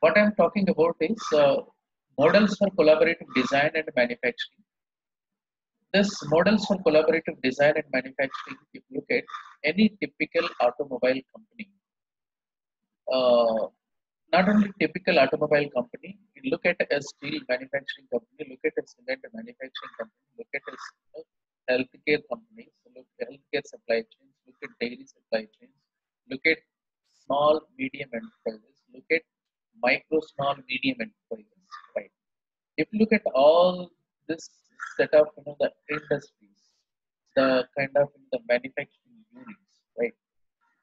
what I'm talking about is uh, models for collaborative design and manufacturing. This models for collaborative design and manufacturing, if you look at any typical automobile company, uh, not only typical automobile company, you look at a steel manufacturing company, look at a cement manufacturing company, look at a healthcare companies, look at healthcare supply chains, look at dairy supply chains, look at small, medium enterprises, look at micro, small, medium enterprises, right? If you look at all this set of you know the industries, the kind of you know, the manufacturing units, right?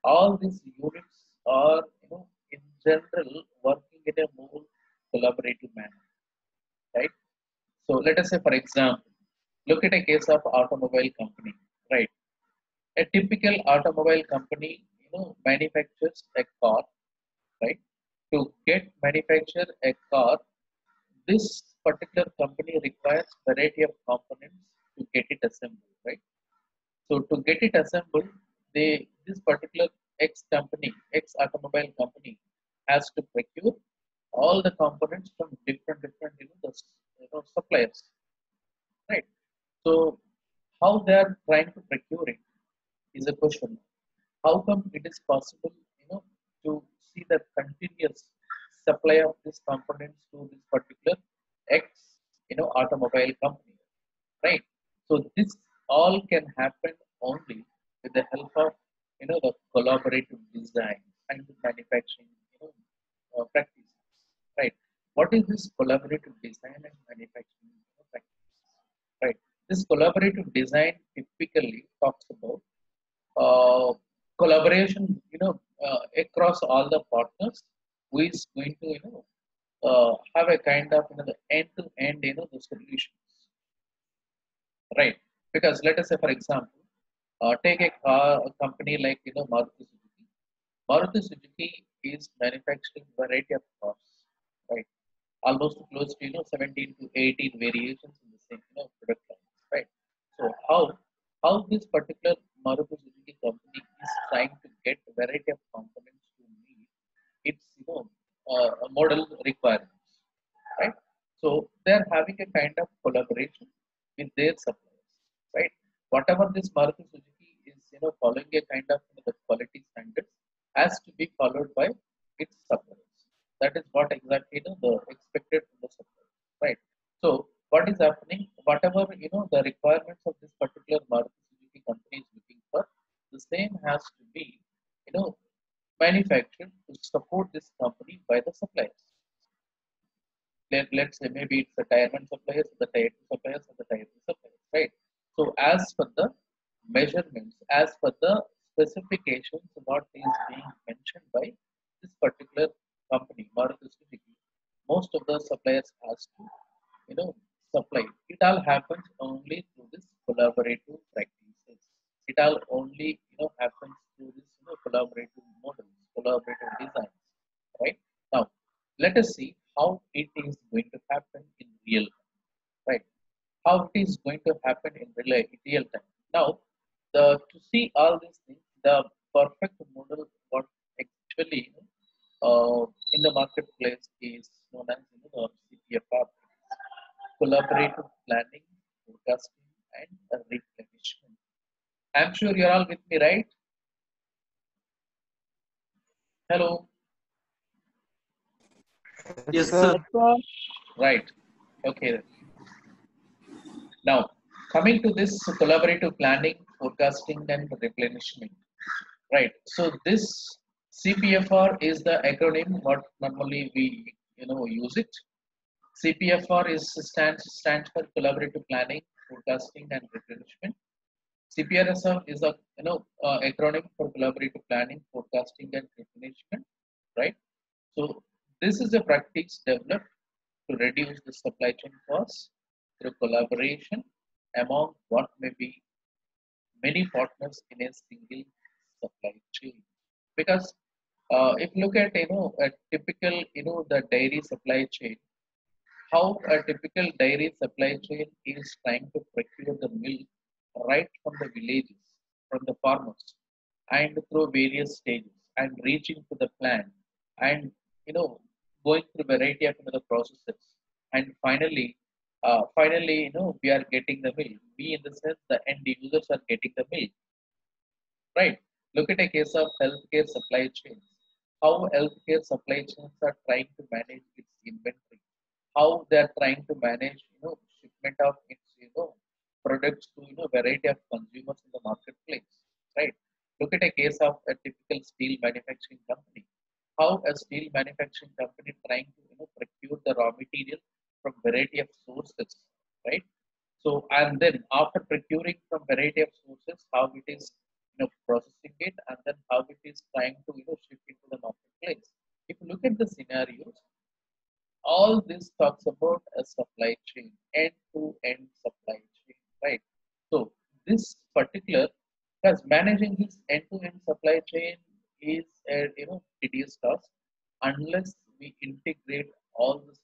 All these units are you know in general working in a more collaborative manner, right? So let us say, for example, look at a case of automobile company, right? A typical automobile company, you know, manufactures a car, right? To get manufacture a car, this particular company requires variety of components to get it assembled, right? So to get it assembled, they this particular X company, X automobile company, has to procure all the components from different different you know, the, you know suppliers, right? So how they are trying to procure it is a question. How come it is possible, you know, to see the continuous supply of these components to this particular X, you know, automobile company, right? So this all can happen only with the help of, you know, the collaborative design and manufacturing, you know, uh, practices, right? What is this collaborative design and manufacturing practices, right? This collaborative design typically talks about uh, collaboration, uh, across all the partners who is going to, you know, uh, have a kind of you know the end-to-end you know the solutions right. Because let us say for example uh, take a car a company like you know maruti suzuki. Maruti suzuki is manufacturing variety of cars right? Almost close to you know 17 to 18 variations in the same you know product line right? So how how this particular maruti suzuki company is trying to get variety of components to meet its you know uh, model requirements, right? So they are having a kind of collaboration with their suppliers, right? Whatever this Maruti Suzuki is, you know, following a kind of you know, the quality standards has to be followed by its suppliers. That is what exactly you know, the expected from the suppliers, right? So what is happening? Whatever you know the requirements of this particular Maruti Suzuki company is looking for, the same has to be, you know, manufactured to support this company by the suppliers. Let, let's say maybe it's the tier one suppliers, the tier two suppliers, and the tier three suppliers, right? So as for the measurements, as for the specifications, what is being mentioned by this particular company, Maruti Suzuki, most of the suppliers has to, you know, supply. It all happens only through this collaborative practices. It all only, you know, happens through this, you know, collaborative models, collaborative designs, right? Now, let us see how it is going to happen in real time, right? How it is going to happen in real, time. Now, the to see all these things, the perfect model what actually uh, in the marketplace is known as you know, the CPFR, collaborative planning, forecasting, and replenishment. I'm sure you're all with me, right? Hello. Yes, sir. Right. Okay. Now, coming to this collaborative planning, forecasting, and replenishment. Right. So this CPFR is the acronym what normally we you know use it. CPFR is stands stands for collaborative planning, forecasting, and replenishment. CPRSF is a you know uh, acronym for collaborative planning, forecasting, and replenishment. Right. So this is a practice developed to reduce the supply chain costs through collaboration among what may be many partners in a single supply chain. Because uh, if you look at you know a typical you know the dairy supply chain, how a typical dairy supply chain is trying to procure the milk right from the villages, from the farmers, and through various stages, and reaching to the plant, and you know going through variety of another processes, and finally, uh, finally, you know, we are getting the milk. We, in the sense, the end users are getting the milk, right? Look at a case of healthcare supply chains. How healthcare supply chains are trying to manage its inventory, how they are trying to manage, you know, shipment of products to you know variety of consumers in the marketplace, right? Look at a case of a typical steel manufacturing company. How a steel manufacturing company trying to you know procure the raw material from variety of sources, right? So and then after procuring from variety of sources, how it is you know processing it and then how it is trying to you know ship into the marketplace. If you look at the scenarios, all this talks about a supply chain, end-to-end supply right? So this particular, because managing this end-to-end supply chain is a you know tedious task unless we integrate all the